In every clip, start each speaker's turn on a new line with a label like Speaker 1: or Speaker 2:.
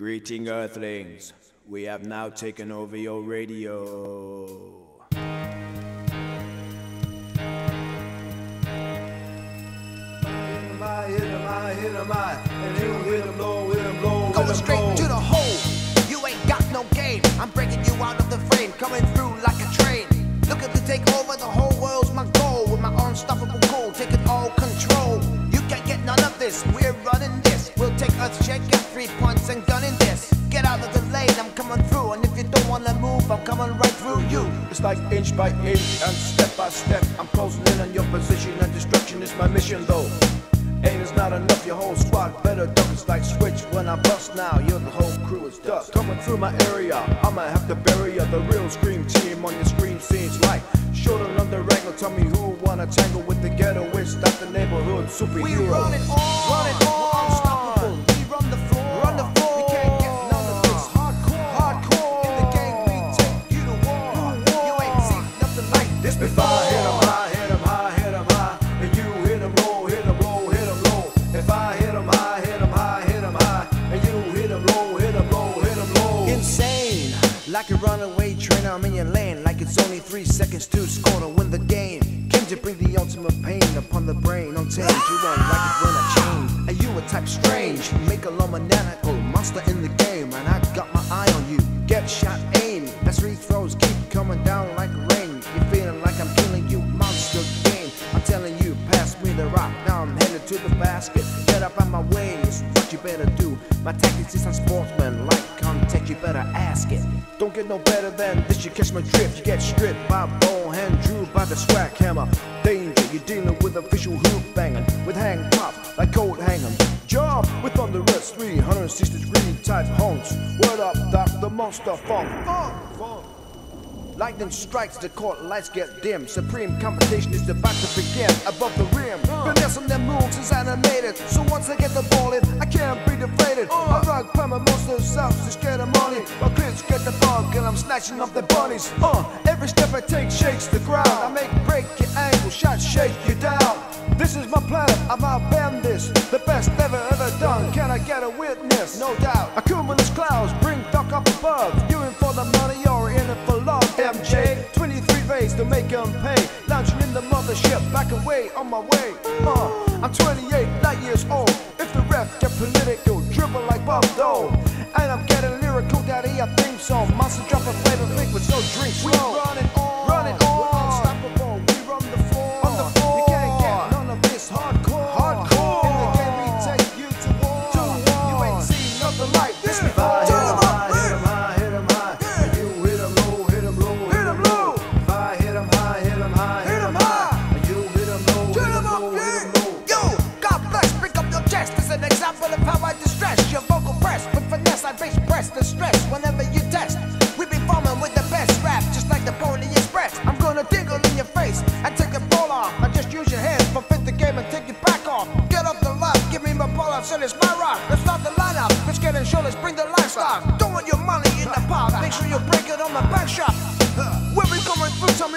Speaker 1: Greeting, Earthlings. We have now taken over your radio.
Speaker 2: Going straight to the hole. You ain't got no game. I'm breaking you out of the frame, coming through like a train. Looking to take over the whole world's my goal. With my unstoppable cool, taking all control. You can't get none of this. We're running this. We'll take earth shake at three points and gunning wanna I'm coming right through you.
Speaker 1: It's like inch by inch and step by step. I'm closing in on your position, and destruction is my mission, though. Ain't it's not enough, your whole squad better duck. It's like switch when I bust now, you're the whole crew is dust. Coming through my area, I'ma have to bury ya. The real scream team on your screen seems like short on the wrangle. Tell me who wanna tangle with the ghetto witch, stop the neighborhood superhero.
Speaker 2: We run it on. Run it on. Like a runaway train, I'm in your lane. Like it's only three seconds to score to win the game. Came to bring the ultimate pain upon the brain. Untamed, you won't like it when I change. And you a type strange. Make a maniacal monster in the game. And I got my eye on you. Get shot, aim. That's three throws keep coming down like rain. You're feeling like I'm killing you. Monster game. I'm telling you, pass me the rock. Now I'm headed to the basket. Get up on my way. It's what you better do. My tactics is unsportsman. Like contact, you better it.
Speaker 1: Don't get no better than this. You catch my drift. You get stripped by ball hand drew by the swag hammer. Danger, you're dealing with official hoop banging. With hang pop, like coat hanging. Job with on the thunderous 360 degree type honks. Word up, doc, the monster funk. Funk, funk.
Speaker 2: Lightning strikes, the court lights get dim. Supreme competition is about to begin above the rim. Finesse on their moves is animated. So once I get the Rock by my monsters out to scare the money. My kids get the bug and I'm snatching up their bunnies. Uh, every step I take shakes the ground. I make break your ankle, shot shake you down. This is my planet, I'm outbend this. The best ever ever done. Can I get a witness? No doubt. A cumulus clouds bring duck up above. You in for the money or in it for love? MJ, 23 ways to make 'em pay. Lounging in the mothership, back away on my way. Uh, I'm 28 like Bob And I'm getting lyrical, daddy, I think so. Monster drop a flavor fake with no drink slow. run it on, run it on. We're unstoppable, we run the floor. On the floor. You can't get none of this hardcore. Hardcore. In the game, we take you to war. To war. You ain't seen nothing like this before. Whenever you test. We be farming with the best rap, just like the Pony Express. I'm gonna dingle in your face and take the ball off. I just use your hands for fit the game and take it back off. Get up the left, give me my ball off, so it's my rock. Let's start the lineup. Let's get in show, let's bring the livestock. Don't want your money in the pot. Make sure you break it on my back shop. We coming through, tell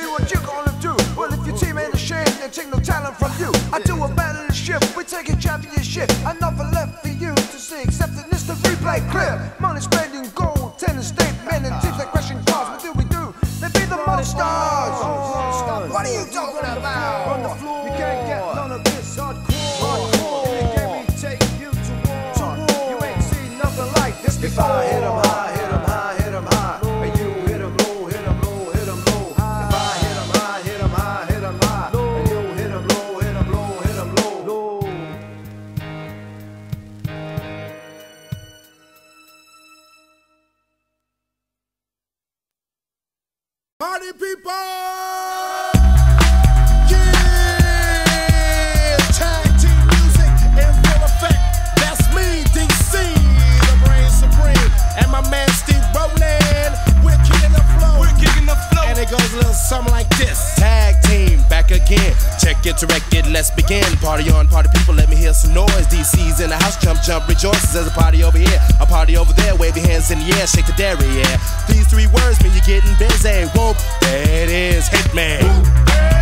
Speaker 2: the stars. What are you talking
Speaker 1: this.
Speaker 3: Tag team back again. Check it, direct it, let's begin. Party on, party people, let me hear some noise. DC's in the house, jump, jump, rejoices. There's a party over here, a party over there. Wave your hands in the air, shake the dairy, yeah. These three words mean you're getting busy. Whoop, it is, Hitman. Whoop,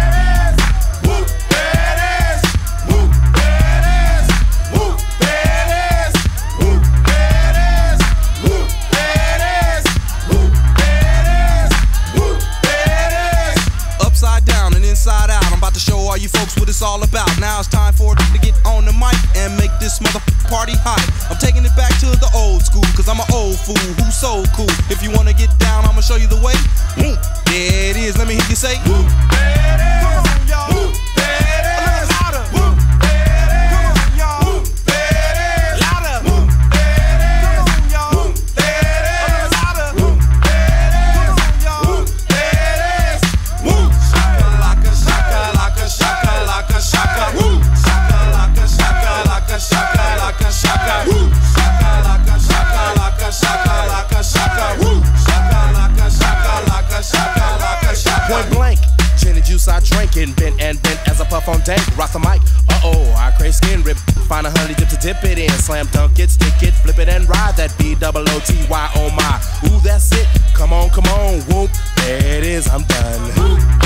Speaker 3: this mother party hot.
Speaker 4: I'm taking it back to the old school, cause I'm an old fool
Speaker 3: who puff on dank. Rock the mic. Uh oh, I crave skin rip. Find a honey dip to dip it in. Slam dunk it, stick it, flip it and ride that B double O T Y. Oh my. Ooh, that's it. Come on, come on. Whoop. There it is. I'm done.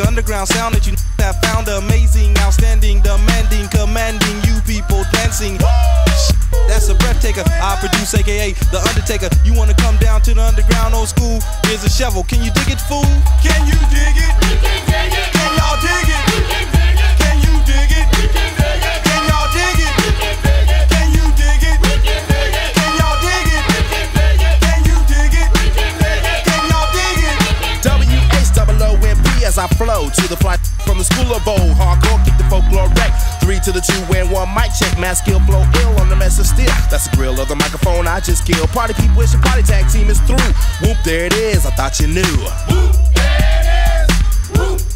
Speaker 4: The underground sound that you have found amazing, outstanding, demanding, commanding you people dancing. That's a breath taker. I produce, aka The Undertaker. You wanna come down to the underground old school? Here's a shovel. Can you dig it, fool?
Speaker 3: Flow to the fly from the school of old. Hardcore, kick the folklore wreck. Three to the two and one mic check. Mass skill flow ill on the mess of steel. That's the grill of the microphone I just killed. Party people, wish your party tag team is through. Whoop, there it is. I thought you knew.
Speaker 4: Whoop, there